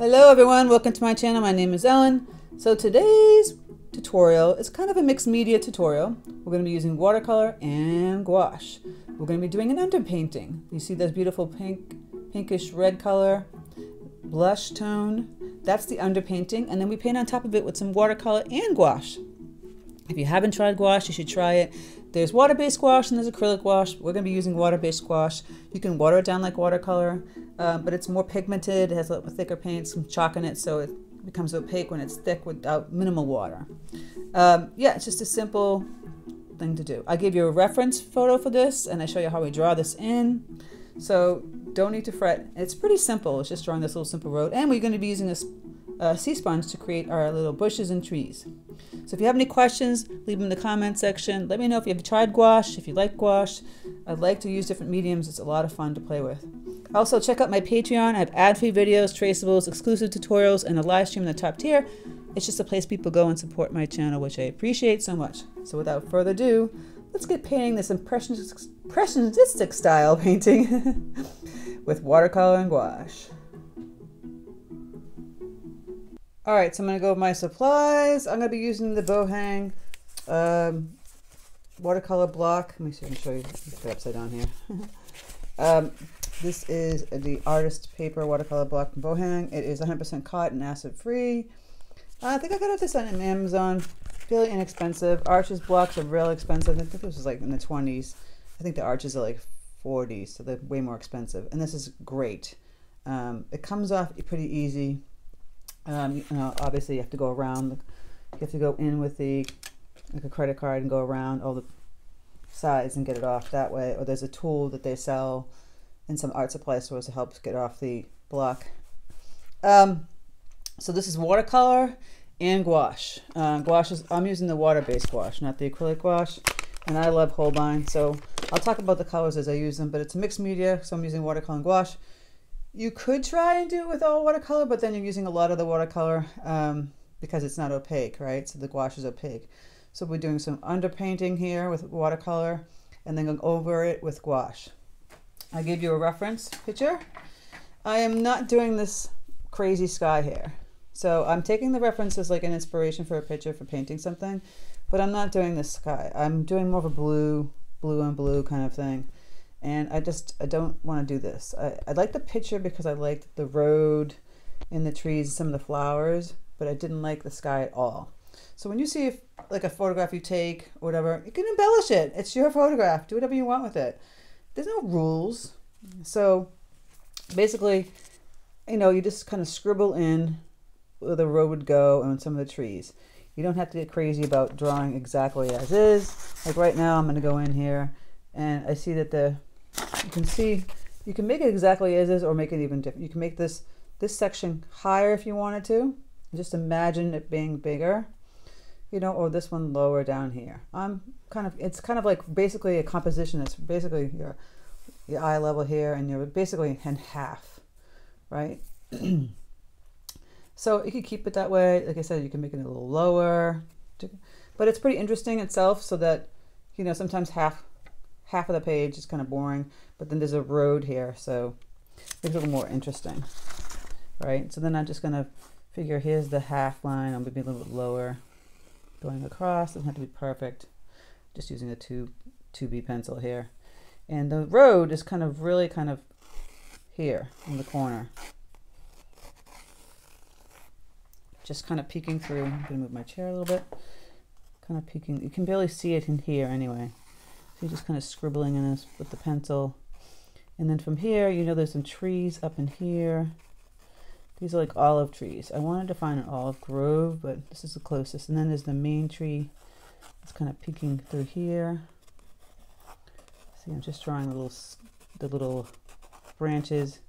Hello everyone, welcome to my channel. My name is Ellen. So today's tutorial is kind of a mixed media tutorial. We're going to be using watercolor and gouache. We're going to be doing an underpainting. You see this beautiful pink, pinkish red color, blush tone. That's the underpainting. And then we paint on top of it with some watercolor and gouache. If you haven't tried gouache, you should try it. There's water-based gouache and there's acrylic gouache. We're going to be using water-based gouache. You can water it down like watercolor, um, but it's more pigmented. It has a little thicker paint, some chalk in it, so it becomes opaque when it's thick without minimal water. Um, yeah, it's just a simple thing to do. I give you a reference photo for this, and I show you how we draw this in. So don't need to fret. It's pretty simple. It's just drawing this little simple road. And we're going to be using this uh, sea sponge to create our little bushes and trees. So if you have any questions, leave them in the comment section. Let me know if you have tried gouache, if you like gouache. I'd like to use different mediums. It's a lot of fun to play with. Also, check out my Patreon. I have ad-free videos, traceables, exclusive tutorials, and a live stream in the top tier. It's just a place people go and support my channel, which I appreciate so much. So without further ado, let's get painting this impressionistic style painting with watercolor and gouache. All right, so I'm gonna go with my supplies. I'm gonna be using the Bohang um, watercolor block. Let me see, I can show you it upside down here. um, this is the artist paper watercolor block from Bohang. It is 100% cotton, acid free. Uh, I think I got this on Amazon. Fairly inexpensive. Arches blocks are real expensive. I think this was like in the 20s. I think the arches are like 40s, so they're way more expensive. And this is great. Um, it comes off pretty easy. Um, you know, obviously you have to go around, you have to go in with the, like a credit card and go around all the sides and get it off that way. Or there's a tool that they sell in some art supply stores to help get off the block. Um, so this is watercolor and gouache. Uh, gouache is, I'm using the water-based gouache, not the acrylic gouache. And I love Holbein, so I'll talk about the colors as I use them, but it's a mixed media, so I'm using watercolor and gouache. You could try and do it with all watercolor, but then you're using a lot of the watercolor um, because it's not opaque, right? So the gouache is opaque. So we're doing some underpainting here with watercolor and then going over it with gouache. I gave you a reference picture. I am not doing this crazy sky here. So I'm taking the reference as like an inspiration for a picture for painting something, but I'm not doing the sky. I'm doing more of a blue, blue and blue kind of thing and I just I don't want to do this. I, I like the picture because I liked the road and the trees, some of the flowers, but I didn't like the sky at all. So when you see if, like a photograph you take or whatever, you can embellish it. It's your photograph. Do whatever you want with it. There's no rules. So basically, you know, you just kind of scribble in where the road would go and some of the trees. You don't have to get crazy about drawing exactly as is. Like right now, I'm going to go in here and I see that the you can see, you can make it exactly as is or make it even different. You can make this, this section higher if you wanted to. Just imagine it being bigger, you know, or this one lower down here. I'm kind of, it's kind of like basically a composition. It's basically your, your eye level here and you're basically in half, right? so you could keep it that way. Like I said, you can make it a little lower, but it's pretty interesting itself so that, you know, sometimes half half of the page is kind of boring, but then there's a road here, so it's a little more interesting, right? So then I'm just going to figure here's the half line. I'm to be a little bit lower going across. Doesn't have to be perfect. Just using a 2, 2B pencil here. And the road is kind of really kind of here in the corner. Just kind of peeking through. I'm to move my chair a little bit. Kind of peeking. You can barely see it in here anyway. You're just kind of scribbling in this with the pencil. And then from here, you know there's some trees up in here. These are like olive trees. I wanted to find an olive grove, but this is the closest. And then there's the main tree. It's kind of peeking through here. See, I'm just drawing the little, the little branches.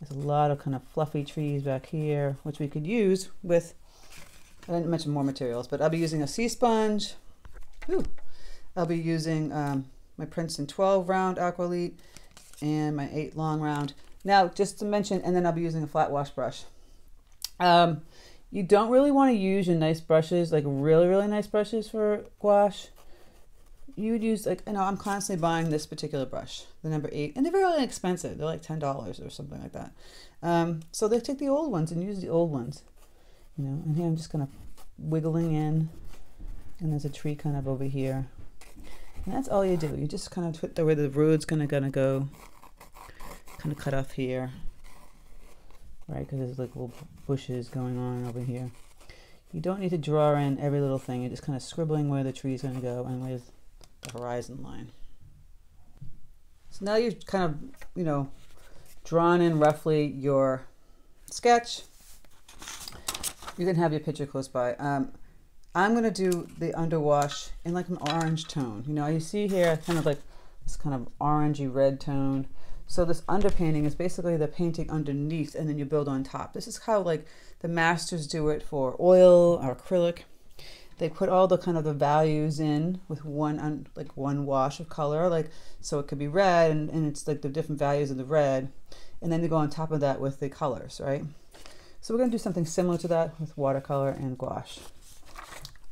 There's a lot of kind of fluffy trees back here, which we could use with, I didn't mention more materials, but I'll be using a sea sponge. Ooh, I'll be using um, my Princeton 12 round Aqua Elite and my 8 long round. Now, just to mention, and then I'll be using a flat wash brush. Um, you don't really want to use your nice brushes, like really, really nice brushes for gouache. you would use like you know I'm constantly buying this particular brush, the number eight, and they're very inexpensive. They're like ten dollars or something like that. Um, so they take the old ones and use the old ones, you know. And here I'm just kind of wiggling in, and there's a tree kind of over here, and that's all you do. You just kind of put the way the road's gonna gonna go, kind of cut off here, right? Because there's like little bushes going on over here. You don't need to draw in every little thing. You're just kind of scribbling where the tree's going to go and where's the horizon line. So now you've kind of, you know, drawn in roughly your sketch. You can have your picture close by. Um, I'm to do the underwash in like an orange tone. You know, you see here kind of like this kind of orangey red tone. So this underpainting is basically the painting underneath and then you build on top. This is how like the masters do it for oil or acrylic. They put all the kind of the values in with one like one wash of color, like so it could be red and, and it's like the different values of the red. And then they go on top of that with the colors, right? So we're gonna do something similar to that with watercolor and gouache.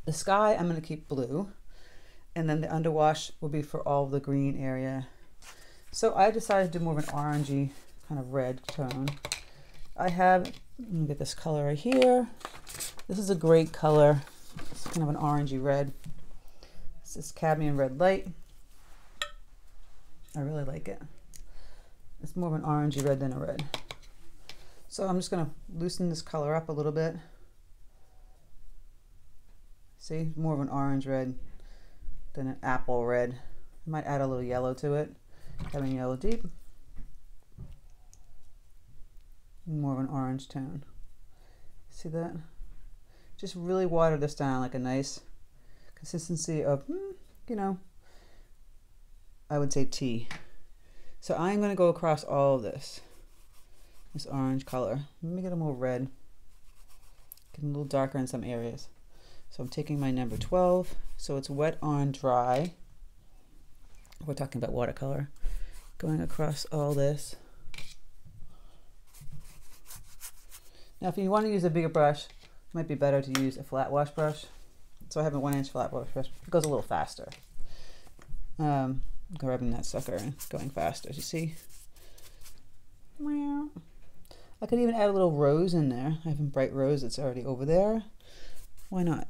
The sky I'm gonna keep blue and then the underwash will be for all the green area so I decided to do more of an orangey kind of red tone. I have, let me get this color right here. This is a great color. It's kind of an orangey red. This is cadmium red light. I really like it. It's more of an orangey red than a red. So I'm just going to loosen this color up a little bit. See, more of an orange red than an apple red. I might add a little yellow to it. Having yellow deep. More of an orange tone. See that? Just really water this down like a nice consistency of, hmm, you know, I would say tea. So I'm going to go across all of this, this orange color. Let me get a more red, get a little darker in some areas. So I'm taking my number 12, so it's wet on dry. We're talking about watercolor going across all this. Now if you want to use a bigger brush, it might be better to use a flat wash brush. So I have a one inch flat wash brush. It goes a little faster. Um, grabbing that sucker and going faster, As you see? I could even add a little rose in there. I have a bright rose that's already over there. Why not?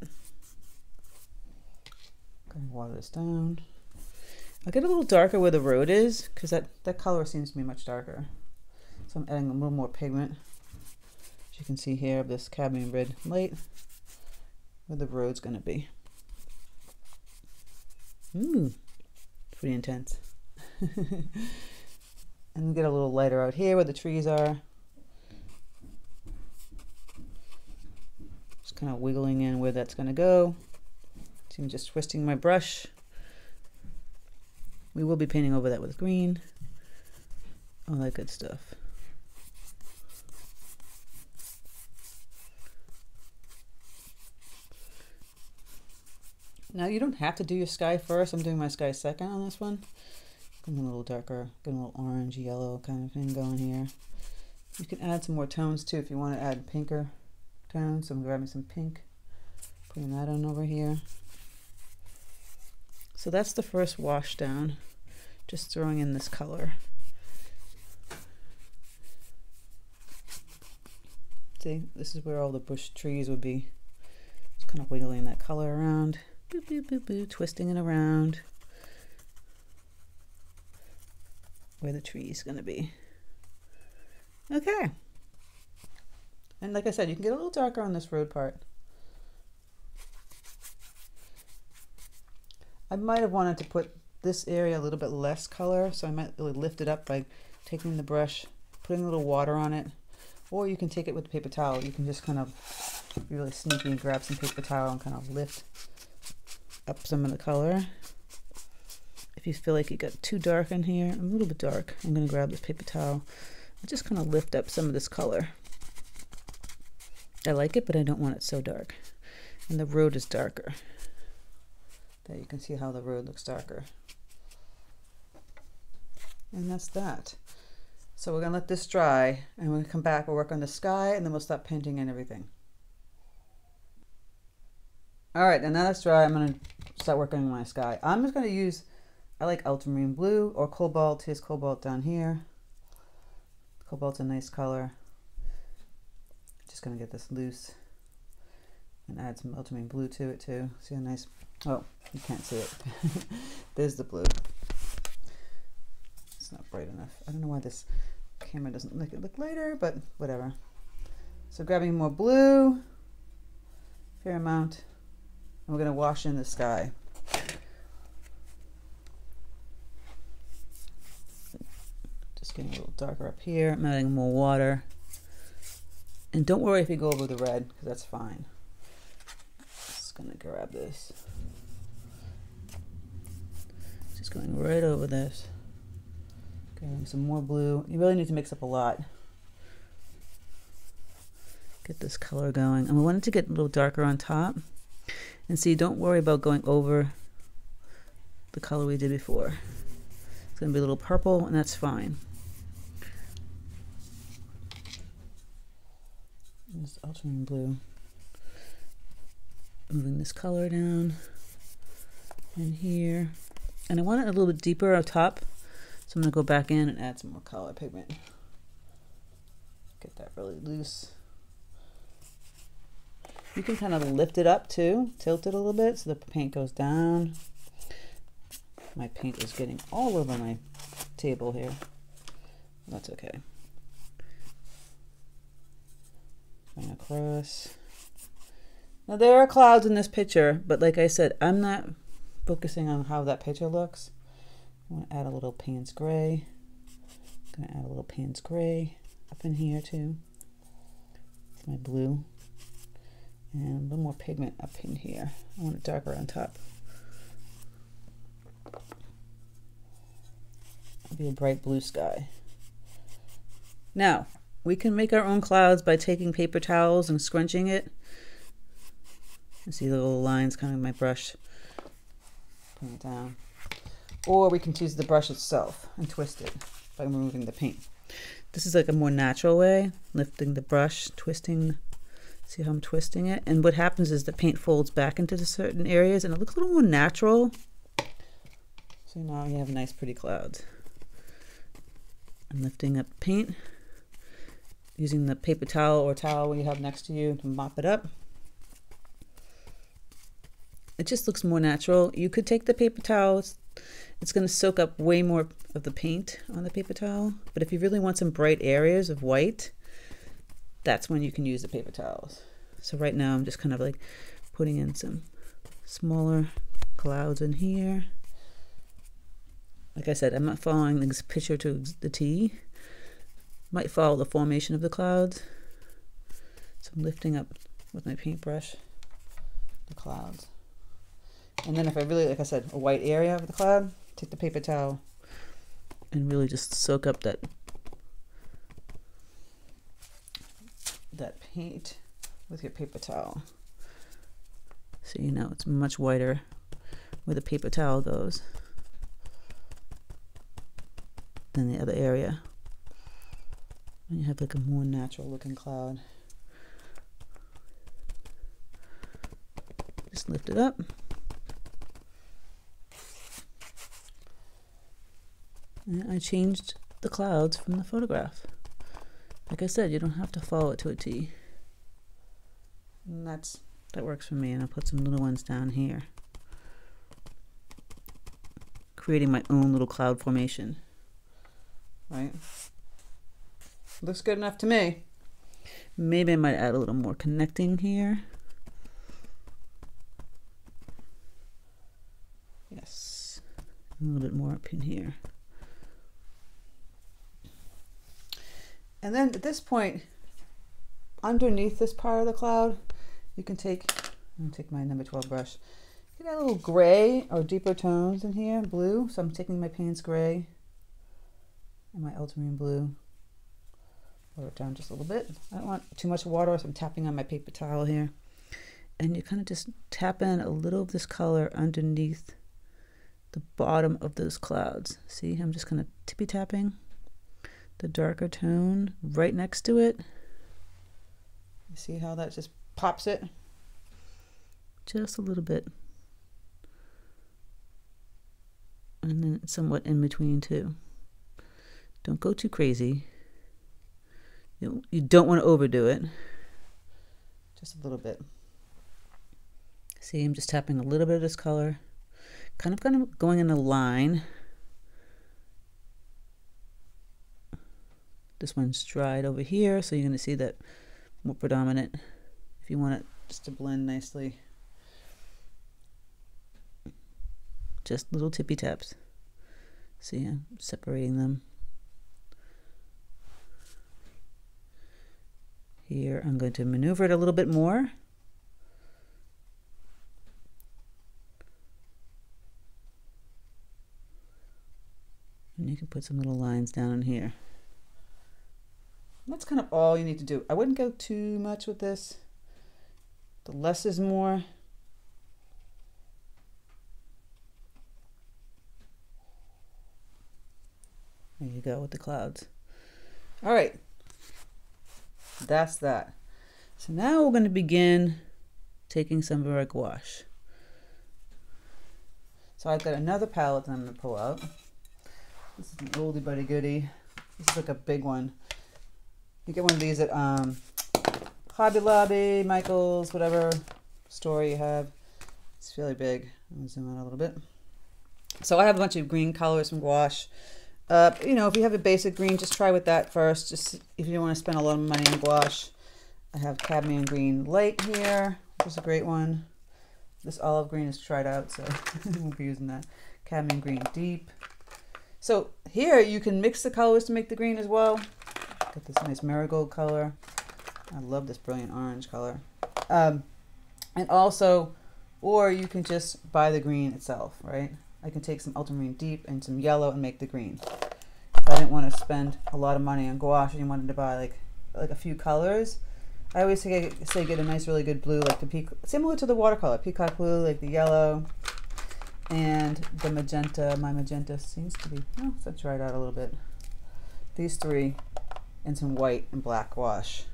Going to water this down. I'll get a little darker where the road is because that, that color seems to be much darker. So I'm adding a little more pigment. As you can see here, this cadmium red light where the road's going to be. Ooh, pretty intense. and get a little lighter out here where the trees are. Kind of wiggling in where that's going to go. So I'm just twisting my brush we will be painting over that with green. All that good stuff. Now you don't have to do your sky first. I'm doing my sky second on this one. Getting a little darker, getting a little orange, yellow kind of thing going here. You can add some more tones too if you want to add pinker tones. So I'm grabbing some pink, putting that on over here. So that's the first wash down. Just throwing in this color. See, this is where all the bush trees would be. Just kind of wiggling that color around. Boop, boop, boop, boop, twisting it around. Where the tree is going to be. Okay. And like I said, you can get a little darker on this road part. I might have wanted to put this area a little bit less color, so I might really lift it up by taking the brush, putting a little water on it, or you can take it with a paper towel. You can just kind of be really sneaky and grab some paper towel and kind of lift up some of the color. If you feel like it got too dark in here, I'm a little bit dark, I'm going to grab this paper towel and just kind of lift up some of this color. I like it, but I don't want it so dark. And the road is darker. There you can see how the road looks darker. And that's that. So we're going to let this dry and we're gonna come back, we'll work on the sky and then we'll stop painting and everything. All right, and now that's dry. I'm gonna start working on my sky. I'm just gonna use, I like ultramarine blue or cobalt. Here's cobalt down here. Cobalt's a nice color. Just gonna get this loose and add some ultramarine blue to it too. See how nice, oh, you can't see it. There's the blue. It's not bright enough. I don't know why this camera doesn't make it look lighter, but whatever. So grabbing more blue, fair amount, and we're gonna wash in the sky. Just getting a little darker up here. I'm adding more water. And don't worry if you go over the red, because that's fine. Just gonna grab this. Just going right over this. Getting some more blue. You really need to mix up a lot. Get this color going. And we want it to get a little darker on top. And see, don't worry about going over the color we did before. It's to be a little purple, and that's fine. This ultramarine blue. Moving this color down in here. And I want it a little bit deeper up top. So I'm going to go back in and add some more color pigment. Get that really loose. You can kind of lift it up too, tilt it a little bit so the paint goes down. My paint is getting all over my table here. That's okay. Across. Now there are clouds in this picture, but like I said, I'm not focusing on how that picture looks. I'm to add a little Payne's Gray. I'm to add a little Payne's Gray up in here too. It's my blue and a little more pigment up in here. I want it darker on top. It'll be a bright blue sky. Now, we can make our own clouds by taking paper towels and scrunching it. You see the little lines coming my brush. Put it down. Or we can use the brush itself and twist it by removing the paint. This is like a more natural way, lifting the brush, twisting See how I'm twisting it? And what happens is the paint folds back into certain areas and it looks a little more natural. So now you have nice pretty clouds. I'm lifting up paint using the paper towel or towel you have next to you to mop it up. It just looks more natural. You could take the paper towel. It's, it's going to soak up way more of the paint on the paper towel. But if you really want some bright areas of white, that's when you can use the paper towels. So right now I'm just kind of like putting in some smaller clouds in here. Like I said, I'm not following this picture to the T. Might follow the formation of the clouds. So I'm lifting up with my paintbrush the clouds. And then if I really, like I said, a white area of the cloud, take the paper towel and really just soak up that that paint with your paper towel. So you know it's much whiter where the paper towel goes than the other area. And you have like a more natural looking cloud. Just lift it up. And I changed the clouds from the photograph. Like I said, you don't have to follow it to a T. And that's that works for me. And I'll put some little ones down here. Creating my own little cloud formation. Right? Looks good enough to me. Maybe I might add a little more connecting here. Yes. A little bit more up in here. And then at this point, underneath this part of the cloud, you can take, I'm take my number 12 brush, get a little gray or deeper tones in here, blue. So I'm taking my Payne's Gray and my ultramarine blue, lower it down just a little bit. I don't want too much water, so I'm tapping on my paper towel here. And you kind of just tap in a little of this color underneath the bottom of those clouds. See, I'm just kind of tippy tapping the darker tone right next to it. You see how that just pops it? just a little bit. And then somewhat in between too. Don't go too crazy. You, you don't want to overdo it. Just a little bit. See, I'm just tapping a little bit of this color. Kind of kind of going in a line. This one's dried over here, so you're going to see that more predominant if you want it just to blend nicely. Just little tippy taps. See, I'm separating them. Here, I'm going to maneuver it a little bit more. And you can put some little lines down in here. That's kind of all you need to do. I wouldn't go too much with this. The less is more. There you go with the clouds. All right. That's that. So now we're going to begin taking some of our gouache. So I've got another palette that I'm going to pull out. This is an oldie buddy goodie. This is like a big one. You get one of these at um, Hobby Lobby, Michael's, whatever store you have. It's really big. I'm going to zoom out a little bit. So I have a bunch of green colors from gouache. Uh, you know, if you have a basic green, just try with that first. Just if you don't want to spend a lot of money on gouache. I have cadmium green light here, which is a great one. This olive green is tried out, so won't be using that. Cadmium green deep. So here you can mix the colors to make the green as well. Got this nice marigold color. I love this brilliant orange color. Um, and also, or you can just buy the green itself, right? I can take some ultramarine deep and some yellow and make the green. If I didn't want to spend a lot of money on gouache and wanted to buy like like a few colors, I always say, say get a nice really good blue like the peac similar to the watercolor peacock blue like the yellow and the magenta. My magenta seems to be oh, try it out a little bit. These three and some white and black wash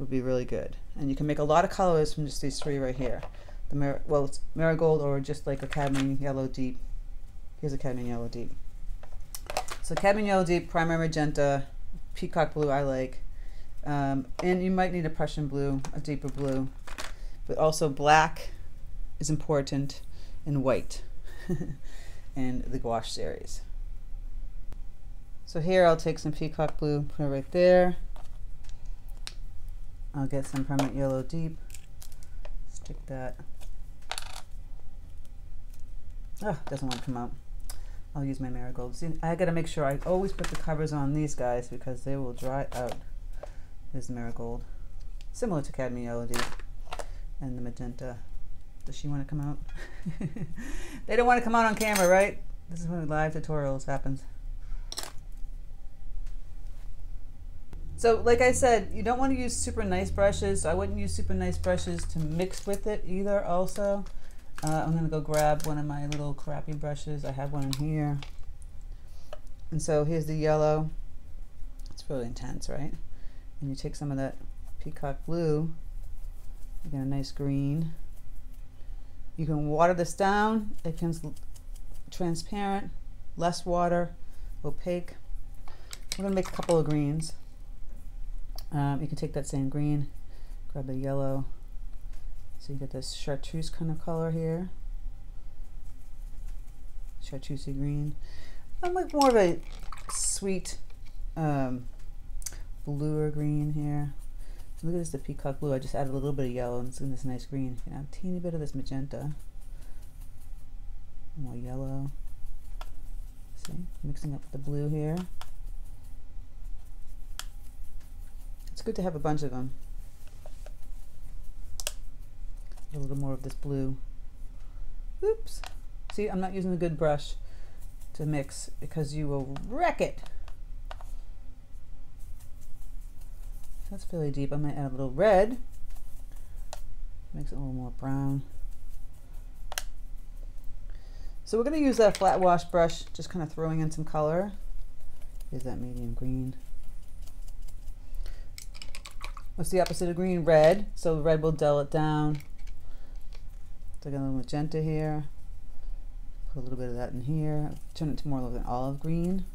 would be really good. And you can make a lot of colors from just these three right here. The mar well, marigold or just like a cadmium yellow deep Here's a cadmium yellow deep. So cadmium yellow deep, primary magenta, peacock blue I like. Um, and you might need a Prussian blue, a deeper blue. But also black is important and white in the gouache series. So here I'll take some peacock blue, put it right there. I'll get some permanent yellow deep, stick that. Oh, doesn't want to come out. I'll use my marigolds. I gotta make sure I always put the covers on these guys because they will dry out. There's the marigold. Similar to cadmium and the magenta. Does she want to come out? they don't want to come out on camera, right? This is when live tutorials happens. So like I said, you don't want to use super nice brushes. So I wouldn't use super nice brushes to mix with it either also. Uh, I'm gonna go grab one of my little crappy brushes. I have one in here. And so here's the yellow. It's really intense, right? And you take some of that peacock blue, you get a nice green. You can water this down. It becomes transparent, less water, opaque. We're gonna make a couple of greens. Um, you can take that same green, grab the yellow, so you get this chartreuse kind of color here. Chartreusey green. I'm like more of a sweet um, bluer green here. So look at this, the peacock blue. I just added a little bit of yellow and it's in this nice green. You a teeny bit of this magenta. More yellow. See, mixing up with the blue here. It's good to have a bunch of them a little more of this blue. Oops. See, I'm not using a good brush to mix because you will wreck it. That's fairly deep. I might add a little red. Makes it a little more brown. So we're going to use that flat wash brush, just kind of throwing in some color. Is that medium green. What's the opposite of green? Red. So red will dull it down. So a little magenta here. Put a little bit of that in here. Turn it to more of an olive green.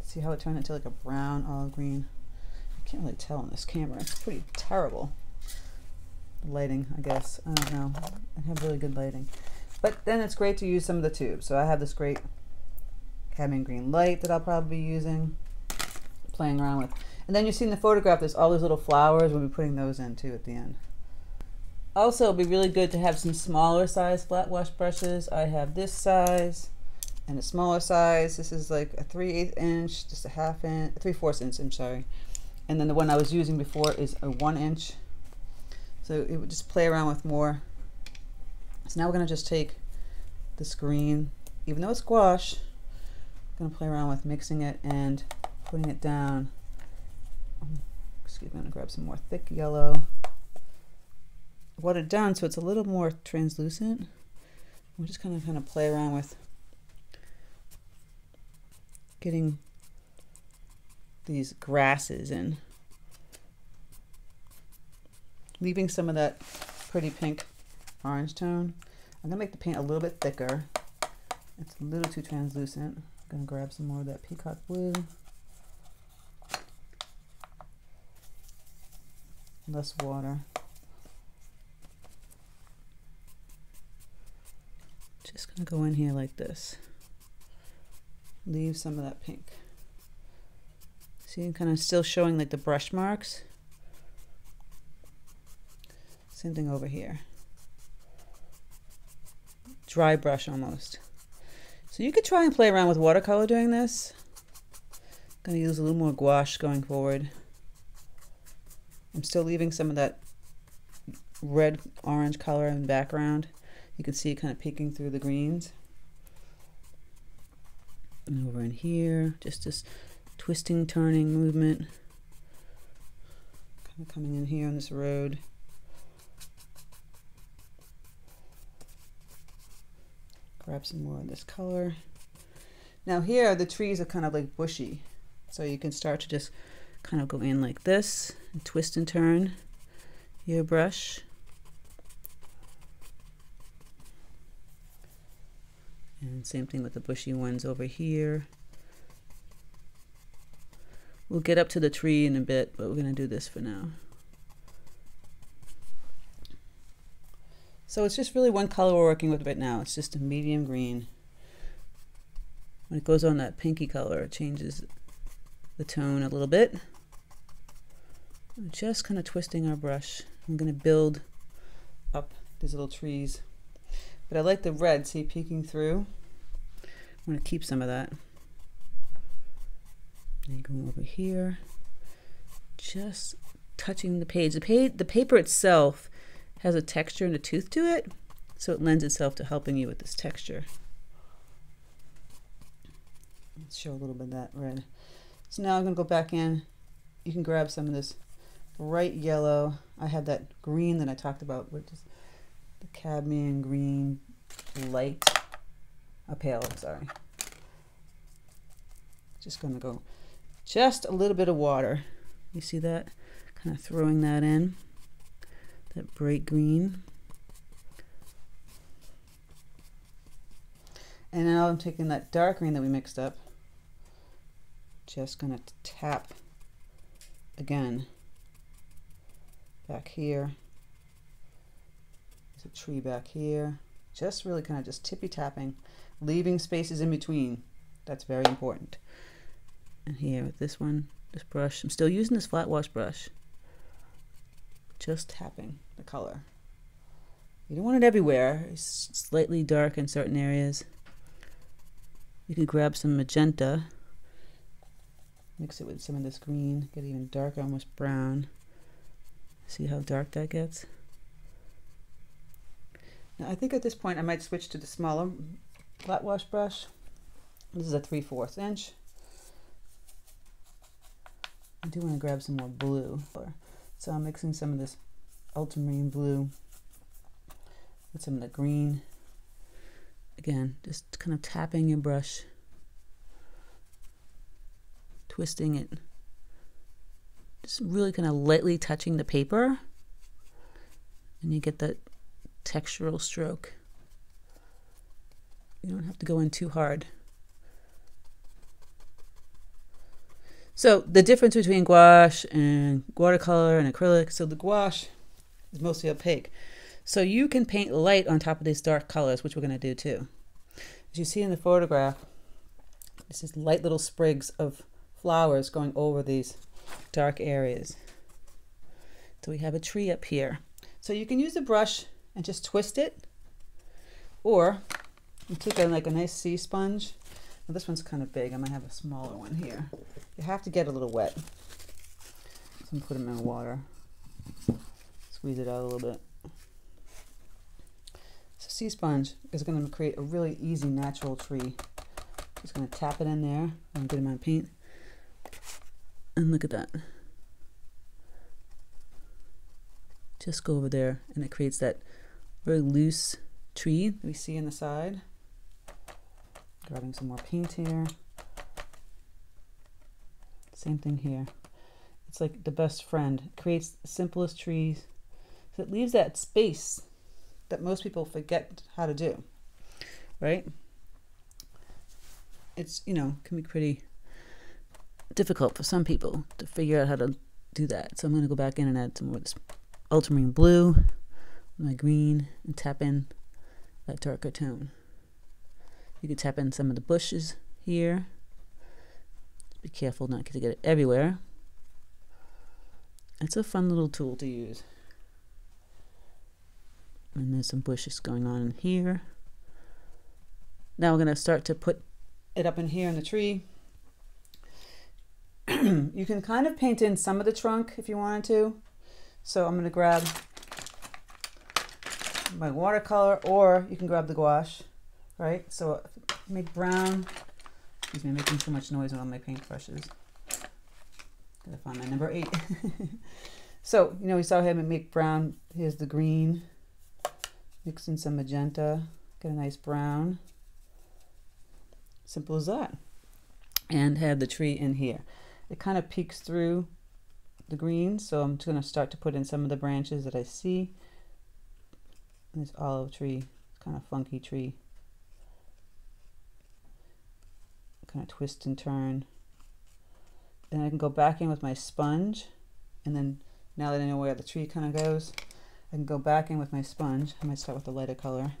See how it turned into like a brown olive green? I can't really tell on this camera. It's pretty terrible. Lighting, I guess. I don't know. I have really good lighting. But then it's great to use some of the tubes. So I have this great cadmium green light that I'll probably be using, playing around with. And then you see in the photograph, there's all these little flowers. We'll be putting those in too at the end. Also, it'll be really good to have some smaller size flat wash brushes. I have this size and a smaller size. This is like a 3 8 inch, just a half inch, 3 4 inch, I'm sorry. And then the one I was using before is a 1 inch. So it would just play around with more. So now we're going to just take this green, even though it's gouache, I'm going to play around with mixing it and putting it down. Excuse me, I'm going to grab some more thick yellow watered down so it's a little more translucent. We're just kind of kind of play around with getting these grasses in. Leaving some of that pretty pink orange tone. I'm gonna make the paint a little bit thicker. It's a little too translucent. I'm gonna grab some more of that peacock blue. Less water. Go in here like this. Leave some of that pink. See, kind of still showing like the brush marks. Same thing over here. Dry brush almost. So you could try and play around with watercolor doing this. I'm going to use a little more gouache going forward. I'm still leaving some of that red orange color in the background. You can see it kind of peeking through the greens. And over in here, just this twisting, turning movement. Kind of coming in here on this road. Grab some more of this color. Now here, the trees are kind of like bushy. So you can start to just kind of go in like this and twist and turn your brush. And same thing with the bushy ones over here. We'll get up to the tree in a bit, but we're going to do this for now. So it's just really one color we're working with right now. It's just a medium green. When it goes on that pinky color, it changes the tone a little bit. I'm just kind of twisting our brush. I'm going to build up these little trees. But I like the red, see, peeking through. I'm going to keep some of that. And go over here, just touching the page. The page, the paper itself has a texture and a tooth to it, so it lends itself to helping you with this texture. Let's show a little bit of that red. So now I'm going to go back in. You can grab some of this bright yellow. I had that green that I talked about, which is the cadmium green light, a pale, sorry. Just to go just a little bit of water. You see that? Kind of throwing that in, that bright green. And now I'm taking that dark green that we mixed up, just to tap again back here. A tree back here. Just really kind of just tippy tapping, leaving spaces in between. That's very important. And here with this one, this brush, I'm still using this flat wash brush. Just tapping the color. You don't want it everywhere. It's slightly dark in certain areas. You can grab some magenta, mix it with some of this green, get even darker, almost brown. See how dark that gets? Now I think at this point I might switch to the smaller flat wash brush. This is a 3 4 inch. I do want to grab some more blue. So I'm mixing some of this ultramarine blue with some of the green. Again, just kind of tapping your brush, twisting it, just really kind of lightly touching the paper. And you get that textural stroke. You don't have to go in too hard. So the difference between gouache and watercolor and acrylic, so the gouache is mostly opaque. So you can paint light on top of these dark colors, which we're going to do too. As you see in the photograph, this is light little sprigs of flowers going over these dark areas. So we have a tree up here. So you can use a brush and just twist it, or you take a, like a nice sea sponge. Well, this one's kind of big. I might have a smaller one here. You have to get a little wet. So I'm put them in water. Squeeze it out a little bit. So sea sponge is going to create a really easy natural tree. Just going to tap it in there and get my paint. And look at that. Just go over there and it creates that very loose tree that we see in the side. Grabbing some more paint here. Same thing here. It's like the best friend. It creates the simplest trees. So it leaves that space that most people forget how to do. Right? It's, you know, can be pretty difficult for some people to figure out how to do that. So I'm going to go back in and add some more of this ultramarine blue, my green, and tap in that darker tone. You can tap in some of the bushes here. Be careful not to get it everywhere. It's a fun little tool to use. And there's some bushes going on in here. Now we're going to start to put it up in here in the tree. you can kind of paint in some of the trunk if you wanted to. So I'm going to grab my watercolor or you can grab the gouache, right? So make brown. Excuse me, I'm making too much noise with all my paintbrushes. Gotta find my number eight. so, you know, we saw him make brown. Here's the green. Mix in some magenta. Get a nice brown. Simple as that. And have the tree in here. It kind of peeks through the green, so I'm just to start to put in some of the branches that I see. This olive tree, kind of funky tree. Kind of twist and turn. Then I can go back in with my sponge, and then now that I know where the tree kind of goes, I can go back in with my sponge. I might start with the lighter color,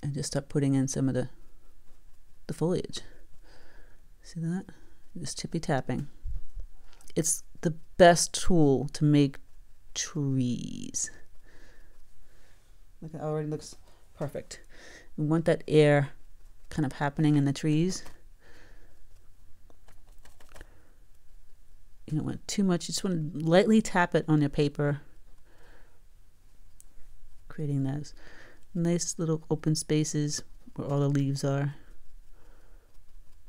and just start putting in some of the the foliage. See that? Just tippy tapping. It's the best tool to make trees. Look, it already looks perfect. We want that air kind of happening in the trees. You don't want too much. You just want to lightly tap it on your paper, creating those nice little open spaces where all the leaves are.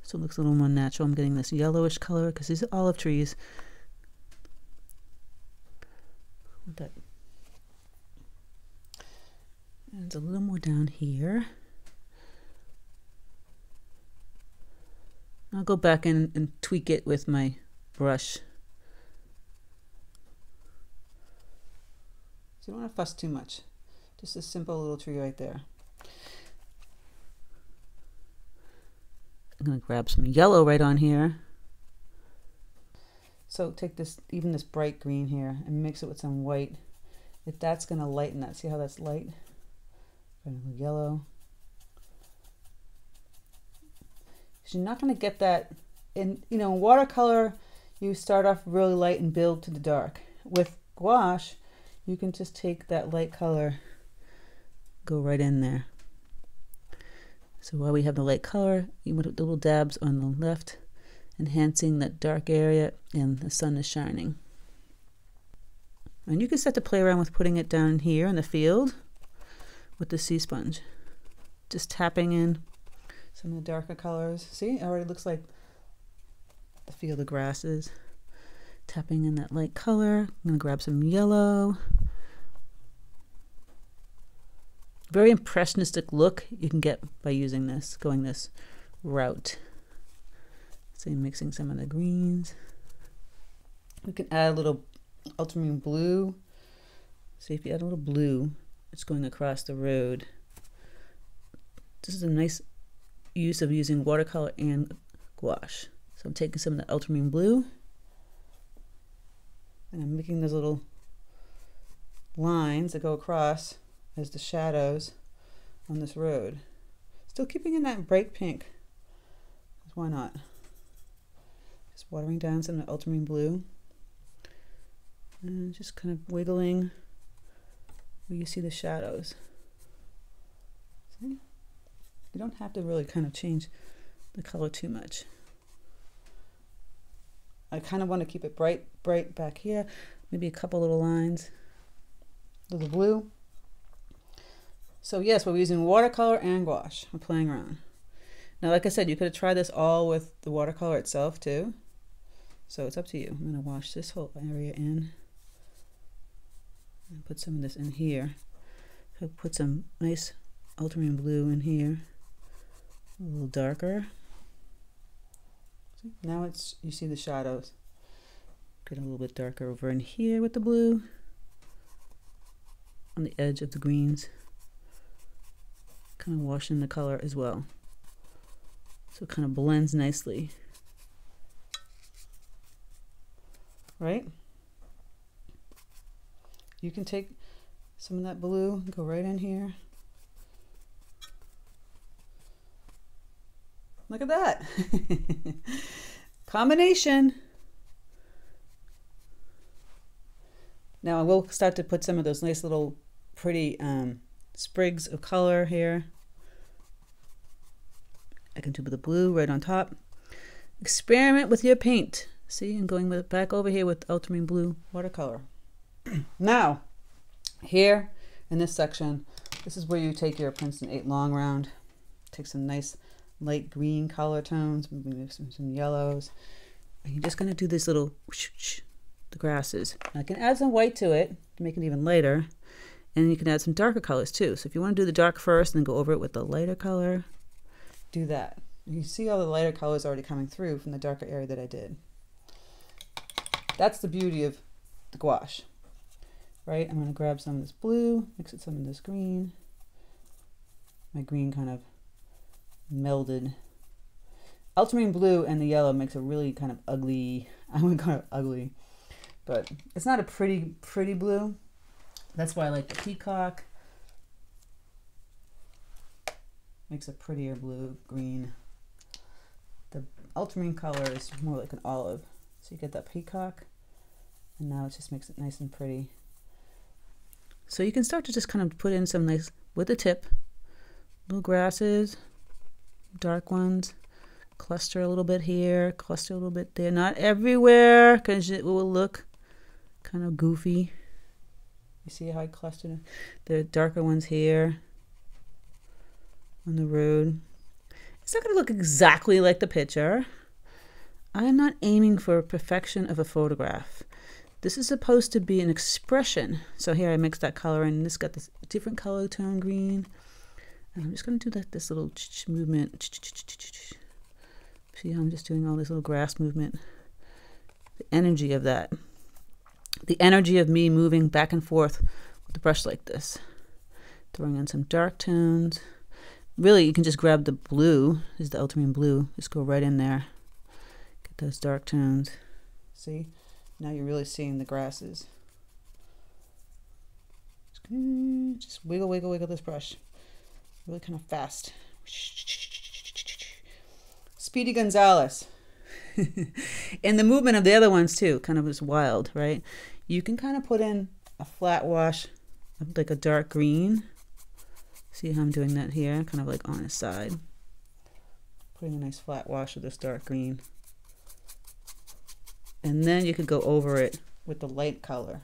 So it looks a little more natural. I'm getting this yellowish color because these are olive trees. That and a little more down here. I'll go back in and tweak it with my brush. So you don't want to fuss too much. Just a simple little tree right there. I'm going to grab some yellow right on here. So take this, even this bright green here, and mix it with some white. If that's going to lighten that, see how that's light? Yellow. You're not going to get that in, you know, watercolor, you start off really light and build to the dark. With gouache, you can just take that light color, go right in there. So while we have the light color, you put little dabs on the left, enhancing that dark area and the sun is shining. And you can start to play around with putting it down here in the field with the sea sponge. Just tapping in some of the darker colors. See, it already looks like the field of grasses. Tapping in that light color. I'm going to grab some yellow. very impressionistic look you can get by using this, going this route. So mixing some of the greens. We can add a little ultramarine blue. See if you add a little blue, it's going across the road. This is a nice use of using watercolor and gouache. So I'm taking some of the ultramarine blue and I'm making those little lines that go across as the shadows on this road. Still keeping in that bright pink. Why not? Just watering down some of the ultramarine blue. And just kind of wiggling where you see the shadows. See? You don't have to really kind of change the color too much. I kind of want to keep it bright, bright back here. Maybe a couple little lines. A Little blue. So yes, we're using watercolor and gouache. I'm playing around. Now, like I said, you could have tried this all with the watercolor itself too. So it's up to you. I'm going to wash this whole area in. And put some of this in here. So put some nice ultramarine blue in here. A little darker. See? Now it's you see the shadows. Get a little bit darker over in here with the blue. On the edge of the greens. Kind of washing the color as well. So it kind of blends nicely. Right? You can take some of that blue, go right in here. Look at that. Combination. Now I will start to put some of those nice little pretty um, sprigs of color here. I can do the blue right on top. Experiment with your paint. See, I'm going with, back over here with ultramarine blue watercolor. now, here in this section, this is where you take your Princeton 8 long round, take some nice light green color tones, maybe some, some yellows. And you're just going to do this little whoosh, whoosh, the grasses. I can add some white to it to make it even lighter. And you can add some darker colors too. So if you want to do the dark first and then go over it with the lighter color, do that. You see all the lighter colors already coming through from the darker area that I did. That's the beauty of the gouache, right? I'm going to grab some of this blue, mix it some of this green. My green kind of melded. Ultramarine blue and the yellow makes a really kind of ugly, I wouldn't call it ugly, but it's not a pretty, pretty blue. That's why I like the peacock. Makes a prettier blue, green. The ultramarine color is more like an olive. So you get that peacock, and now it just makes it nice and pretty. So you can start to just kind of put in some nice, with the tip, little grasses, dark ones, cluster a little bit here, cluster a little bit there. Not everywhere, because it will look kind of goofy. You see how I clustered the darker ones here on the road. It's not going to look exactly like the picture. I'm not aiming for perfection of a photograph. This is supposed to be an expression. So here I mixed that color in. This got this different color tone green. And I'm just going to do that this little movement. See how I'm just doing all this little grass movement. The energy of that. The energy of me moving back and forth with the brush like this. Throwing in some dark tones. Really, you can just grab the blue. Is the ultramarine blue. Just go right in there Get those dark tones. See? Now you're really seeing the grasses. Just wiggle, wiggle, wiggle this brush. Really kind of fast. Speedy Gonzales. and the movement of the other ones too, kind of is wild, right? You can kind of put in a flat wash of like a dark green. See how I'm doing that here? Kind of like on his side. Putting a nice flat wash of this dark green and then you could go over it with the light color.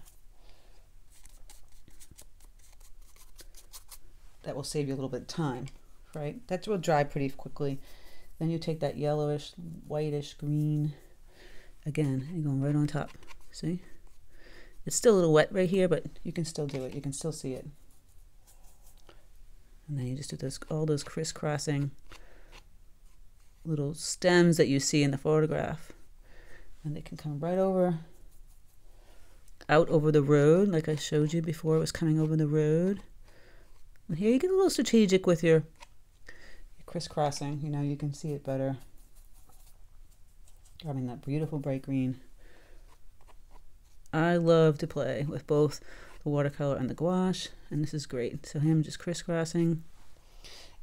That will save you a little bit of time, right? That will dry pretty quickly. Then you take that yellowish, whitish green. Again, you're going right on top. See? It's still a little wet right here, but you can still do it. You can still see it. And then you just do those all those crisscrossing little stems that you see in the photograph and they can come right over out over the road like I showed you before it was coming over the road And here you get a little strategic with your, your crisscrossing. You know, you can see it better. Grabbing that beautiful bright green. I love to play with both the watercolor and the gouache, and this is great. So him just crisscrossing.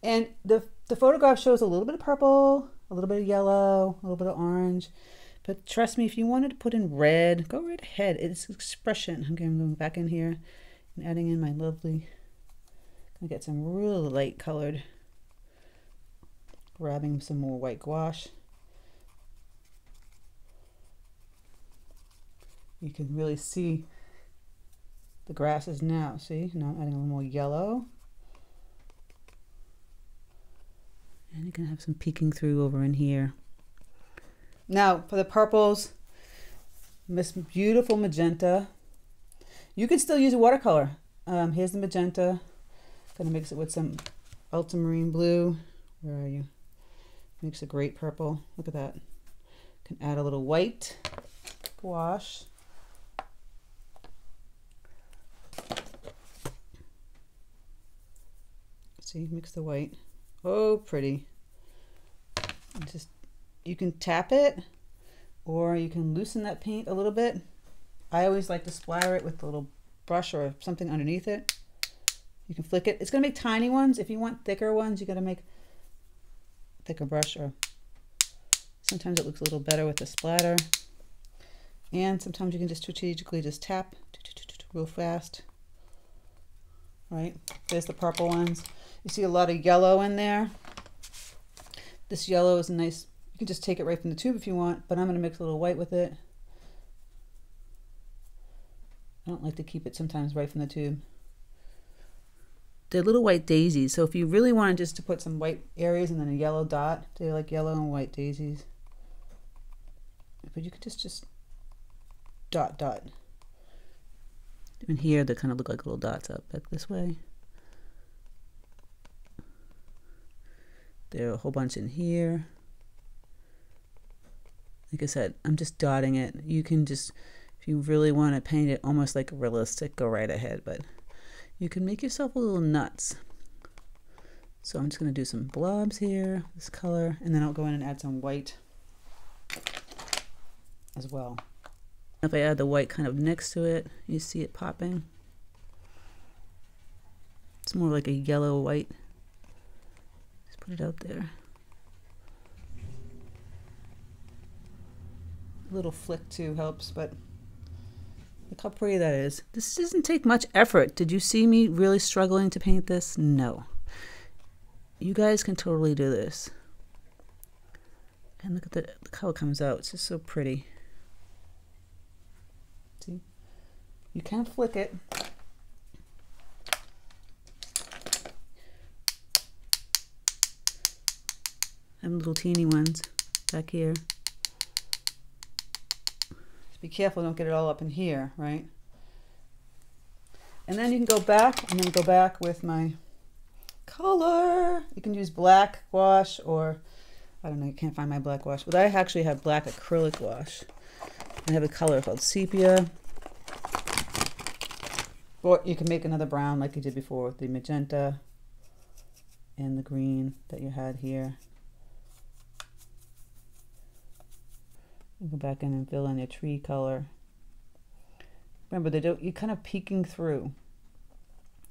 And the, the photograph shows a little bit of purple, a little bit of yellow, a little bit of orange. But trust me, if you wanted to put in red, go right ahead. It's expression. Okay, I'm going back in here and adding in my lovely, gonna get some really light colored, grabbing some more white gouache. You can really see the grasses now. See, now I'm adding a little more yellow. And you can have some peeking through over in here. Now for the purples, this beautiful magenta. You can still use a watercolor. Um, here's the magenta. Gonna mix it with some ultramarine blue. Where are you? Makes a great purple. Look at that. Can add a little white gouache. See, mix the white. Oh, pretty. Just you can tap it or you can loosen that paint a little bit. I always like to splatter it with a little brush or something underneath it. You can flick it. It's going to make tiny ones. If you want thicker ones, you got to make thicker brush or sometimes it looks a little better with the splatter. And sometimes you can just strategically just tap real fast. Right, there's the purple ones. You see a lot of yellow in there. This yellow is a nice, you can just take it right from the tube if you want, but I'm going to mix a little white with it. I don't like to keep it sometimes right from the tube. They're little white daisies, so if you really wanted just to put some white areas and then a yellow dot, they like yellow and white daisies. But you could just, just dot, dot. And here they kind of look like little dots up back this way. There are a whole bunch in here. Like I said, I'm just dotting it. You can just, if you really want to paint it almost like realistic, go right ahead. But you can make yourself a little nuts. So I'm just going to do some blobs here, this color, and then I'll go in and add some white as well. If I add the white kind of next to it, you see it popping. It's more like a yellow white Just put it out there. Little flick too helps, but look how pretty that is. This doesn't take much effort. Did you see me really struggling to paint this? No. You guys can totally do this. And look at the, look how it comes out. It's just so pretty. See? You can flick it. Them little teeny ones back here. Be careful, don't get it all up in here, right? And then you can go back, and then go back with my color. You can use black gouache or, I don't know, you can't find my black gouache, but I actually have black acrylic gouache. I have a color called sepia. Or you can make another brown like you did before with the magenta and the green that you had here. Go back in and fill in your tree color. Remember, they don't, you're kind of peeking through.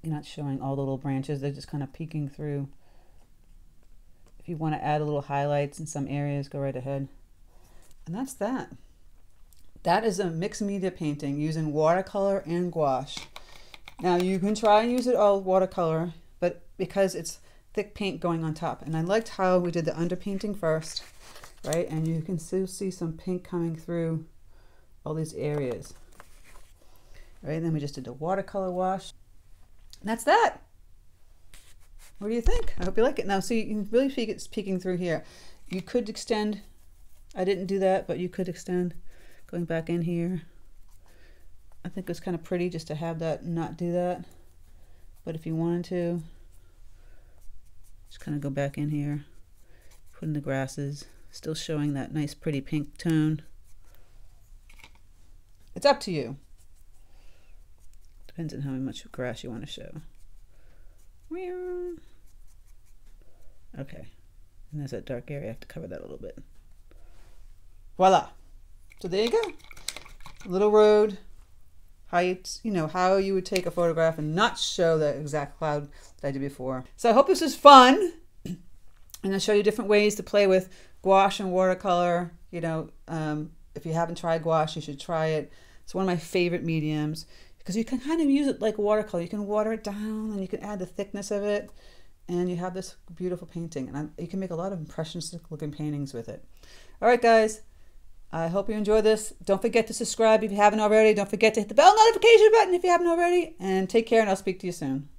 You're not showing all the little branches. They're just kind of peeking through. If you want to add a little highlights in some areas, go right ahead. And that's that. That is a mixed media painting using watercolor and gouache. Now you can try and use it all watercolor, but because it's thick paint going on top. And I liked how we did the underpainting first right? And you can still see some pink coming through all these areas. Right, and then we just did the watercolor wash. And that's that. What do you think? I hope you like it. Now, see, you can really see it's peeking through here. You could extend. I didn't do that, but you could extend going back in here. I think it's kind of pretty just to have that not do that. But if you wanted to, just kind of go back in here, put in the grasses. Still showing that nice pretty pink tone. It's up to you. Depends on how much grass you want to show. Okay. And there's that dark area. I have to cover that a little bit. Voila. So there you go. Little road, height, you know, how you would take a photograph and not show the exact cloud that I did before. So I hope this was fun. And I'll show you different ways to play with gouache and watercolor. You know, um, if you haven't tried gouache, you should try it. It's one of my favorite mediums because you can kind of use it like watercolor. You can water it down and you can add the thickness of it and you have this beautiful painting and I'm, you can make a lot of impressionistic looking paintings with it. All right, guys. I hope you enjoy this. Don't forget to subscribe if you haven't already. Don't forget to hit the bell notification button if you haven't already. And take care, and I'll speak to you soon.